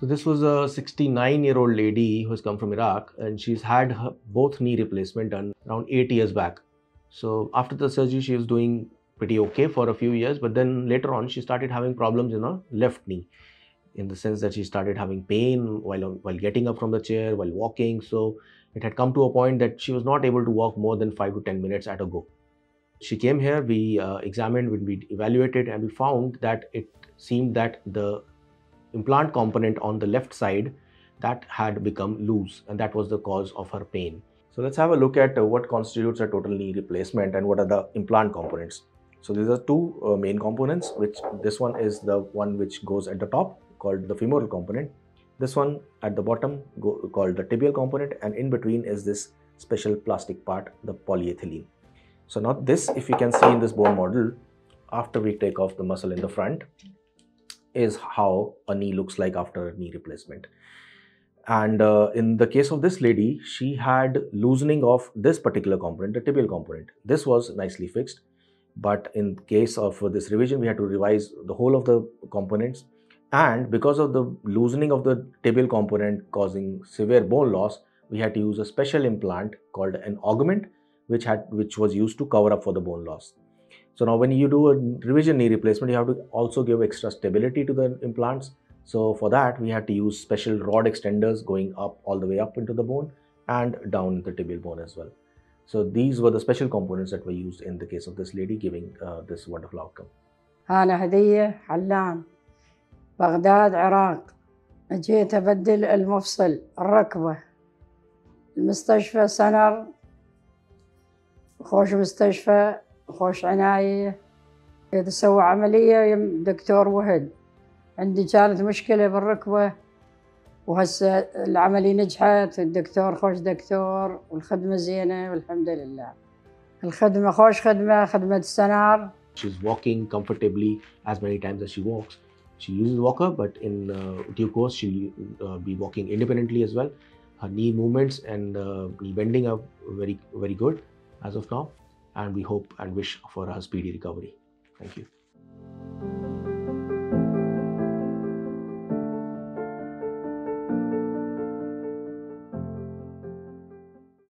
So this was a 69 year old lady who has come from Iraq and she's had her both knee replacement done around 8 years back. So after the surgery she was doing pretty okay for a few years but then later on she started having problems in her left knee in the sense that she started having pain while while getting up from the chair while walking so it had come to a point that she was not able to walk more than 5 to 10 minutes at a go she came here we uh, examined we evaluated and we found that it seemed that the implant component on the left side that had become loose and that was the cause of her pain so let's have a look at uh, what constitutes a total knee replacement and what are the implant components so these are two uh, main components which this one is the one which goes at the top called the femoral component. This one at the bottom go, called the tibial component and in between is this special plastic part, the polyethylene. So now this, if you can see in this bone model, after we take off the muscle in the front, is how a knee looks like after a knee replacement. And uh, in the case of this lady, she had loosening of this particular component, the tibial component. This was nicely fixed. But in case of this revision, we had to revise the whole of the components and because of the loosening of the tibial component causing severe bone loss we had to use a special implant called an augment which had which was used to cover up for the bone loss so now when you do a revision knee replacement you have to also give extra stability to the implants so for that we had to use special rod extenders going up all the way up into the bone and down the tibial bone as well so these were the special components that were used in the case of this lady giving uh, this wonderful outcome بغداد عراق جيت أبدل المفصل الركبة المستشفى سنر خوش مستشفى خوش عناية إذا سوى عملية يم دكتور وهد عندي كانت مشكلة بالركبة وهسه العملية نجحت الدكتور خوش دكتور والخدمة زينة والحمد لله الخدمة خوش خدمة خدمة السنار She's walking comfortably as many times as she walks. She uses walker, but in uh, due course, she'll uh, be walking independently as well. Her knee movements and uh, knee bending are very, very good as of now. And we hope and wish for her speedy recovery. Thank you.